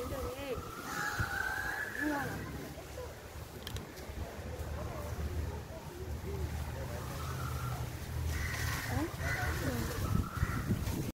굉장 히.